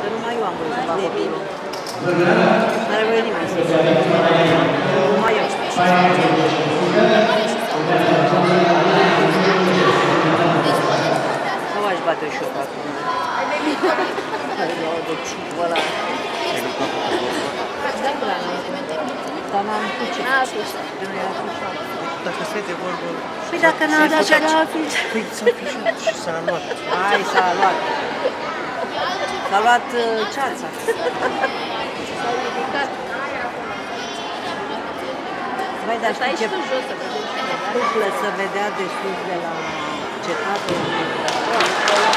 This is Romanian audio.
vadă, numai eu am văzut acolo. Nu are voie nimeni să vadă. Numai eu. Nu aș bate și eu acum. Care luau de ciupă ăla. Dar n-am putut. N-a pus. Nu era afișat. Dacă stai de vorbă, Păi dacă n-a Dacă afișat, n-a afișat. păi s-a afișat și s-a luat. Hai, s-a luat. S-a luat uh, ceața. S-a ridicat. Băi, dar Stai știi și ce tu jos să vedeți cine era. cuplă să vedea de sus de la cetate, oraș,